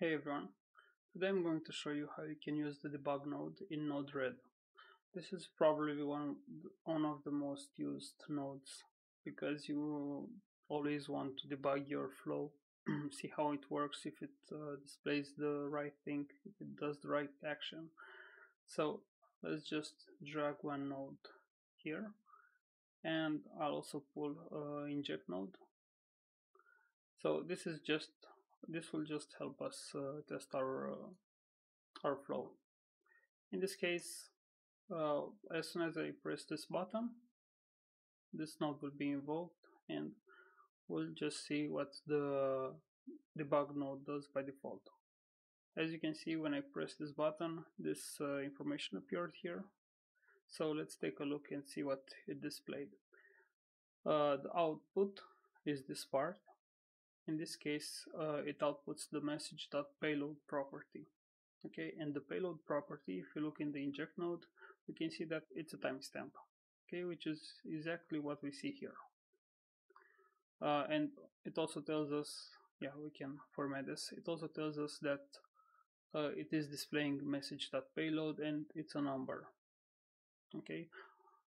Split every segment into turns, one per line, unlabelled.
Hey everyone, today I'm going to show you how you can use the debug node in Node-RED. This is probably one, one of the most used nodes because you always want to debug your flow, see how it works, if it uh, displays the right thing, if it does the right action. So let's just drag one node here and I'll also pull uh, inject node. So this is just this will just help us uh, test our uh, our flow. In this case, uh, as soon as I press this button, this node will be invoked and we'll just see what the debug node does by default. As you can see, when I press this button, this uh, information appeared here. So let's take a look and see what it displayed. Uh, the output is this part in this case uh, it outputs the message.payload property okay? And the payload property if you look in the inject node we can see that it's a timestamp okay? Which is exactly what we see here. Uh, and it also tells us yeah we can format this. It also tells us that uh, it is displaying message.payload and it's a number okay?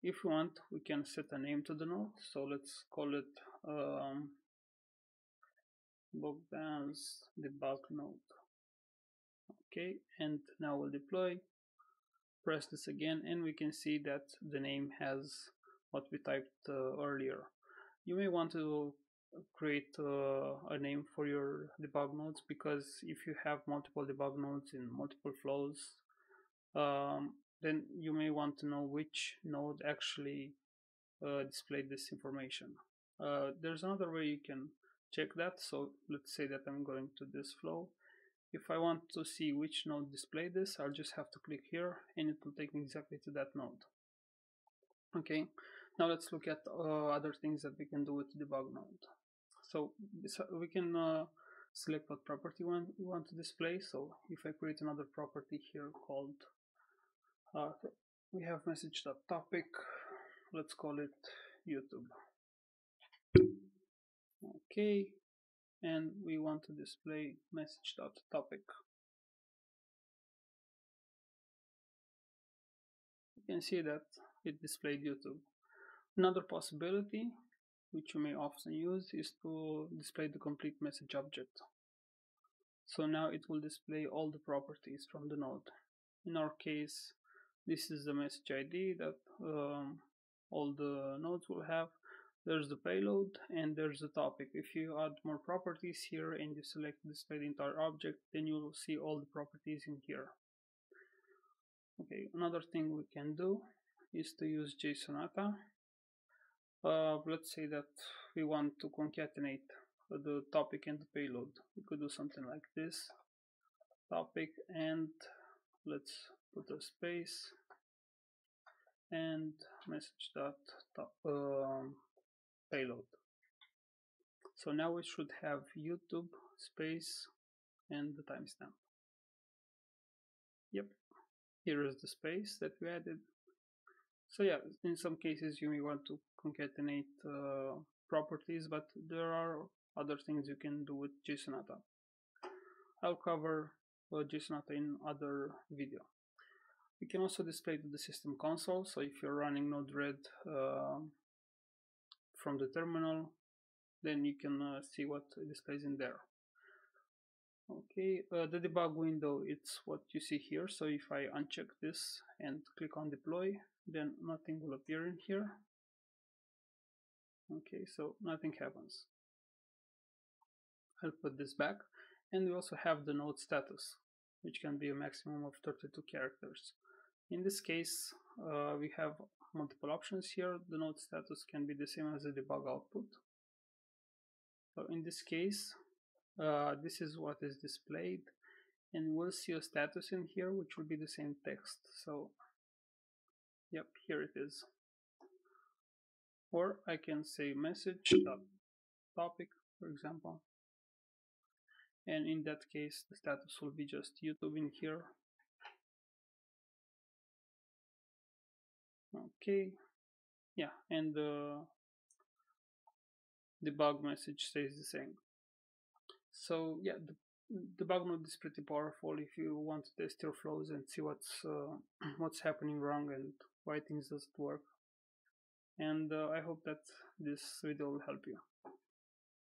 If we want we can set a name to the node. So let's call it um, Bogdan's debug node. Okay, and now we'll deploy. Press this again, and we can see that the name has what we typed uh, earlier. You may want to create uh, a name for your debug nodes because if you have multiple debug nodes in multiple flows, um, then you may want to know which node actually uh, displayed this information. Uh, there's another way you can check that. So let's say that I'm going to this flow. If I want to see which node display this, I'll just have to click here and it will take me exactly to that node. Okay, now let's look at uh, other things that we can do with debug node. So we can uh, select what property we want to display. So if I create another property here called, uh, we have message.topic, let's call it YouTube okay and we want to display message.topic you can see that it displayed YouTube. Another possibility which you may often use is to display the complete message object. So now it will display all the properties from the node. In our case this is the message ID that um, all the nodes will have there's the payload and there's the topic. If you add more properties here and you select display the entire object, then you will see all the properties in here. Okay, another thing we can do is to use JSONATA. Uh, let's say that we want to concatenate the topic and the payload. We could do something like this. Topic and let's put a space and message dot top, um, payload. So now we should have YouTube space and the timestamp. Yep, here is the space that we added. So yeah, in some cases you may want to concatenate uh, properties, but there are other things you can do with JSONATA. I'll cover uh, JSONATA in other video. We can also display to the system console, so if you're running Node-RED uh, from the terminal then you can uh, see what displays in there. Okay uh, the debug window it's what you see here. So if I uncheck this and click on deploy then nothing will appear in here. Okay so nothing happens. I'll put this back. And we also have the node status which can be a maximum of 32 characters. In this case uh, we have multiple options here. The node status can be the same as the debug output. So in this case, uh, this is what is displayed and we'll see a status in here which will be the same text. So yep, here it is. Or I can say message topic, for example. And in that case, the status will be just YouTube in here okay yeah and the debug message stays the same. So yeah the debug node is pretty powerful if you want to test your flows and see what's uh, what's happening wrong and why things doesn't work. And uh, I hope that this video will help you.